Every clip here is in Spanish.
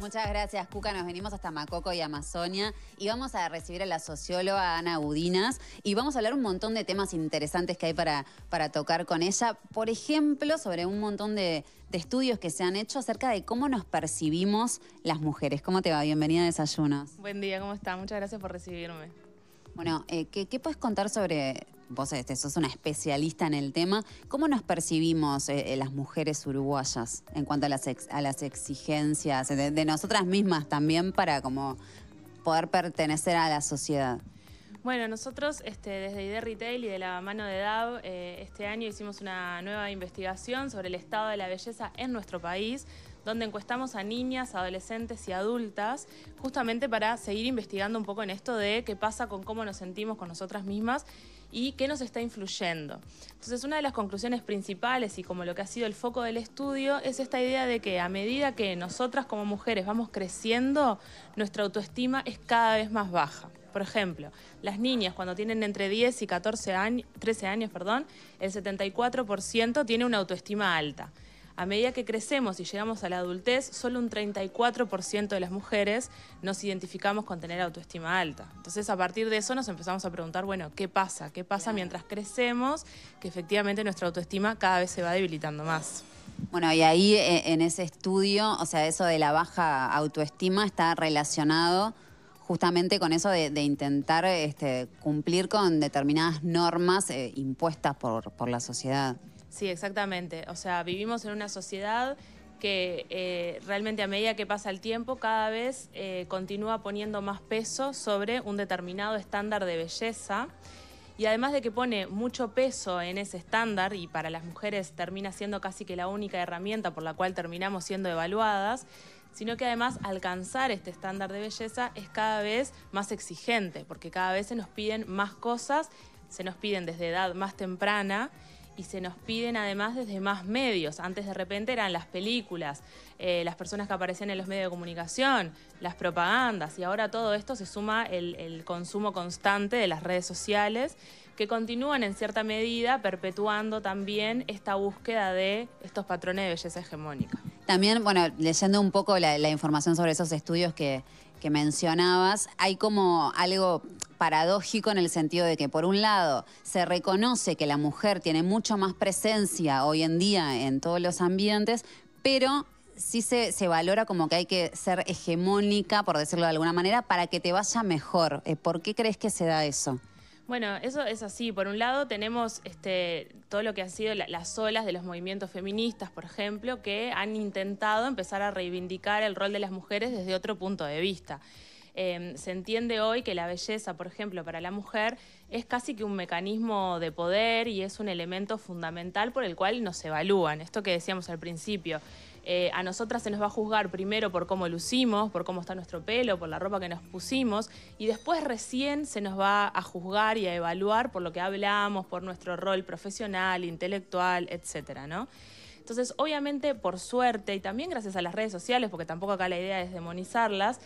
Muchas gracias, Cuca. Nos venimos hasta Macoco y Amazonia y vamos a recibir a la socióloga Ana Udinas y vamos a hablar un montón de temas interesantes que hay para, para tocar con ella. Por ejemplo, sobre un montón de, estudios que se han hecho acerca de cómo nos percibimos las mujeres. ¿Cómo te va? Bienvenida a Desayunos. Buen día, ¿cómo está? Muchas gracias por recibirme. Bueno, eh, ¿qué, puedes contar sobre, vos este, sos una especialista en el tema, cómo nos percibimos eh, eh, las mujeres uruguayas en cuanto a las, a las exigencias de, nosotras mismas también para como poder pertenecer a la sociedad? Bueno, nosotros este, desde ID Retail y de la mano de DAV este año hicimos una nueva investigación sobre el estado de la belleza en nuestro país donde encuestamos a niñas, adolescentes y adultas, justamente para seguir investigando un poco en esto de qué pasa con cómo nos sentimos con nosotras mismas y qué nos está influyendo. Entonces, una de las conclusiones principales y como lo que ha sido el foco del estudio es esta idea de que a medida que nosotras como mujeres vamos creciendo, nuestra autoestima es cada vez más baja. Por ejemplo, las niñas cuando tienen entre 10 y 14 años, 13 años, perdón, el 74% tiene una autoestima alta. A medida que crecemos y llegamos a la adultez, solo un 34% de las mujeres nos identificamos con tener autoestima alta. Entonces, a partir de eso nos empezamos a preguntar, bueno, ¿qué pasa? ¿Qué pasa mientras crecemos? Que efectivamente nuestra autoestima cada vez se va debilitando más. Bueno, y ahí eh, en ese estudio, o sea, eso de la baja autoestima está relacionado justamente con eso de, intentar este, cumplir con determinadas normas eh, impuestas por, por la sociedad. Sí, exactamente. O sea, vivimos en una sociedad que eh, realmente a medida que pasa el tiempo cada vez eh, continúa poniendo más peso sobre un determinado estándar de belleza y además de que pone mucho peso en ese estándar y para las mujeres termina siendo casi que la única herramienta por la cual terminamos siendo evaluadas, sino que además alcanzar este estándar de belleza es cada vez más exigente porque cada vez se nos piden más cosas, se nos piden desde edad más temprana y se nos piden además desde más medios. Antes de repente eran las películas, eh, las personas que aparecían en los medios de comunicación, las propagandas y ahora todo esto se suma el, consumo constante de las redes sociales que continúan en cierta medida perpetuando también esta búsqueda de estos patrones de belleza hegemónica. También, bueno, leyendo un poco la, información sobre esos estudios que, que mencionabas, hay como algo paradójico en el sentido de que por un lado se reconoce que la mujer tiene mucho más presencia hoy en día en todos los ambientes, pero sí se, valora como que hay que ser hegemónica, por decirlo de alguna manera, para que te vaya mejor. Eh, ¿Por qué crees que se da eso? Bueno, eso es así. Por un lado tenemos este, todo lo que han sido las olas de los movimientos feministas, por ejemplo, que han intentado empezar a reivindicar el rol de las mujeres desde otro punto de vista. Em, se entiende hoy que la belleza, por ejemplo, para la mujer es casi que un mecanismo de poder y es un elemento fundamental por el cual nos evalúan. Esto que decíamos al principio. Eh, a nosotras se nos va a juzgar primero por cómo lucimos, por cómo está nuestro pelo, por la ropa que nos pusimos, y después recién se nos va a juzgar y a evaluar por lo que hablamos, por nuestro rol profesional, intelectual, etcétera, ¿no? Entonces, obviamente, por suerte, y también gracias a las redes sociales, porque tampoco acá la idea es demonizarlas,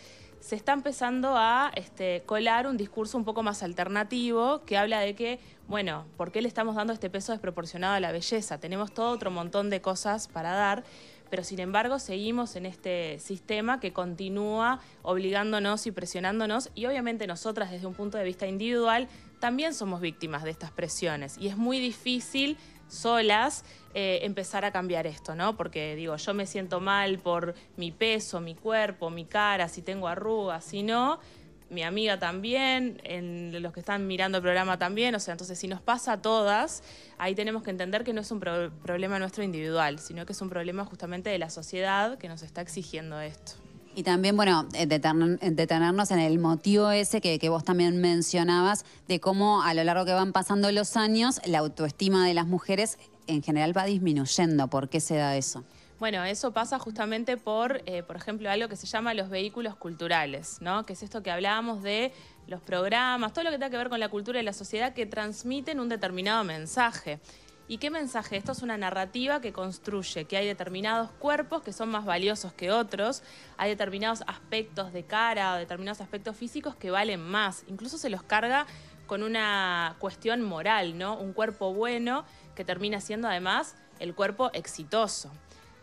se está empezando a este, colar un discurso un poco más alternativo que habla de que, bueno, ¿por qué le estamos dando este peso desproporcionado a la belleza? Tenemos todo otro montón de cosas para dar, pero sin embargo seguimos en este sistema que continúa obligándonos y presionándonos y obviamente nosotras desde un punto de vista individual también somos víctimas de estas presiones y es muy difícil solas eh, empezar a cambiar esto, ¿no? Porque digo, yo me siento mal por mi peso, mi cuerpo, mi cara, si tengo arrugas, si no, mi amiga también, en los que están mirando el programa también, o sea, entonces si nos pasa a todas, ahí tenemos que entender que no es un problema nuestro individual, sino que es un problema justamente de la sociedad que nos está exigiendo esto. Y también, bueno, eh, detenernos en el motivo ese que, vos también mencionabas, de cómo a lo largo que van pasando los años, la autoestima de las mujeres en general va disminuyendo. ¿Por qué se da eso? Bueno, eso pasa justamente por, eh, por ejemplo, algo que se llama los vehículos culturales, ¿no? Que es esto que hablábamos de los programas, todo lo que tenga que ver con la cultura y la sociedad que transmiten un determinado mensaje. ¿Y qué mensaje? Esto es una narrativa que construye que hay determinados cuerpos que son más valiosos que otros, hay determinados aspectos de cara o determinados aspectos físicos que valen más. Incluso se los carga con una cuestión moral, ¿no? Un cuerpo bueno que termina siendo además el cuerpo exitoso.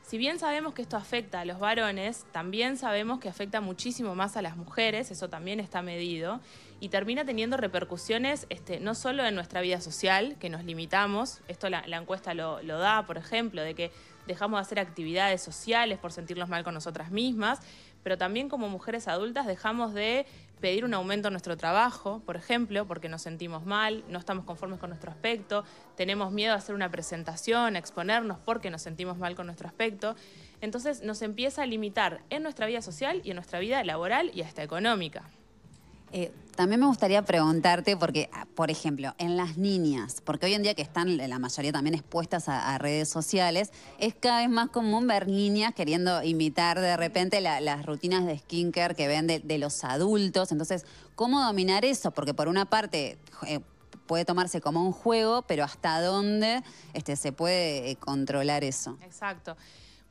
Si bien sabemos que esto afecta a los varones, también sabemos que afecta muchísimo más a las mujeres, eso también está medido, y termina teniendo repercusiones este, no solo en nuestra vida social, que nos limitamos, esto la, encuesta lo, lo da, por ejemplo, de que dejamos de hacer actividades sociales por sentirnos mal con nosotras mismas, pero también como mujeres adultas dejamos de pedir un aumento en nuestro trabajo, por ejemplo, porque nos sentimos mal, no estamos conformes con nuestro aspecto, tenemos miedo a hacer una presentación, a exponernos porque nos sentimos mal con nuestro aspecto. Entonces nos empieza a limitar en nuestra vida social y en nuestra vida laboral y hasta económica. Eh, también me gustaría preguntarte, porque, ah, por ejemplo, en las niñas, porque hoy en día que están la mayoría también expuestas a, redes sociales, es cada vez más común ver niñas queriendo imitar de repente las rutinas de skincare que ven de, los adultos. Entonces, ¿cómo dominar eso? Porque por una parte... Eh, puede tomarse como un juego, pero hasta dónde este, se puede eh, controlar eso. Exacto.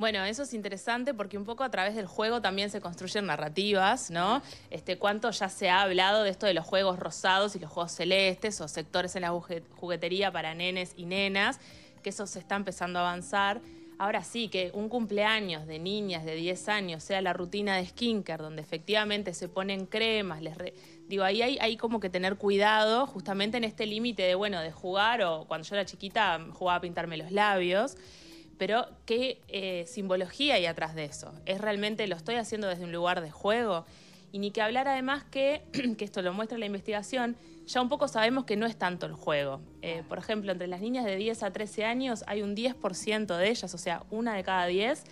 Bueno, eso es interesante porque un poco a través del juego también se construyen narrativas, ¿no? Este, cuánto ya se ha hablado de esto de los juegos rosados y los juegos celestes o sectores en la juguetería para nenes y nenas, que eso se está empezando a avanzar. Ahora sí, que un cumpleaños de niñas de 10 años sea la rutina de skincare, donde efectivamente se ponen cremas, les digo, ahí hay, como que tener cuidado justamente en este límite de, bueno, de jugar, o cuando yo era chiquita jugaba a pintarme los labios, pero ¿qué eh, simbología hay atrás de eso? ¿Es realmente lo estoy haciendo desde un lugar de juego? Y ni que hablar además que, que esto lo muestra la investigación, ya un poco sabemos que no es tanto el juego. Eh, por ejemplo, entre las niñas de 10 a 13 años hay un 10% de ellas, o sea, una de cada 10,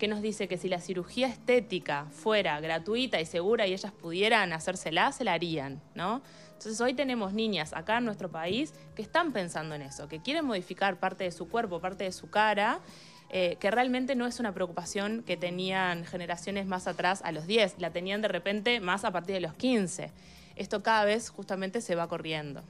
que nos dice que si la cirugía estética fuera gratuita y segura y ellas pudieran hacérsela, se la harían, ¿no? Entonces hoy tenemos niñas acá en nuestro país que están pensando en eso, que quieren modificar parte de su cuerpo, parte de su cara, eh, que realmente no es una preocupación que tenían generaciones más atrás a los 10, la tenían de repente más a partir de los 15. Esto cada vez justamente se va corriendo.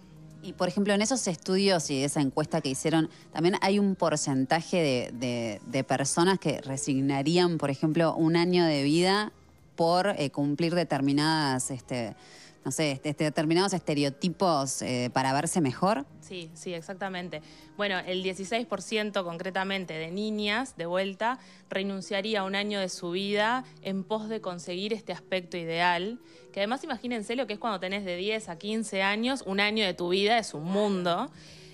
Y por ejemplo, en esos estudios y esa encuesta que hicieron, también hay un porcentaje de, personas que resignarían, por ejemplo, un año de vida por eh, cumplir determinadas este, no sé, este, este, determinados estereotipos eh, para verse mejor? Sí, sí, exactamente. Bueno, el 16% concretamente de niñas, de vuelta, renunciaría a un año de su vida en pos de conseguir este aspecto ideal, que además imagínense lo que es cuando tenés de 10 a 15 años, un año de tu vida es un mundo.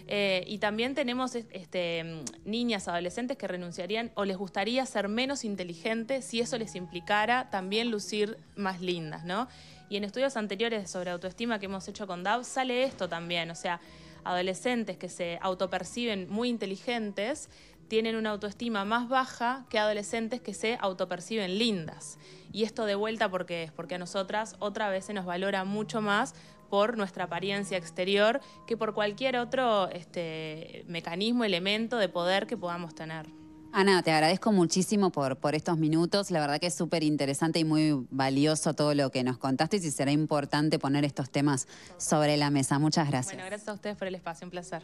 Eh, y también tenemos este, niñas, adolescentes que renunciarían o les gustaría ser menos inteligentes si eso les implicara también lucir más lindas, ¿no? Y en estudios anteriores sobre autoestima que hemos hecho con DAO sale esto también, o sea, adolescentes que se autoperciben muy inteligentes tienen una autoestima más baja que adolescentes que se autoperciben lindas. Y esto de vuelta porque es porque a nosotras otra vez se nos valora mucho más por nuestra apariencia exterior que por cualquier otro este, mecanismo, elemento de poder que podamos tener. Ana, te agradezco muchísimo por, por estos minutos. La verdad que es súper interesante y muy valioso todo lo que nos contaste y será importante poner estos temas sobre la mesa. Muchas gracias. Bueno, gracias a ustedes por el espacio, un placer.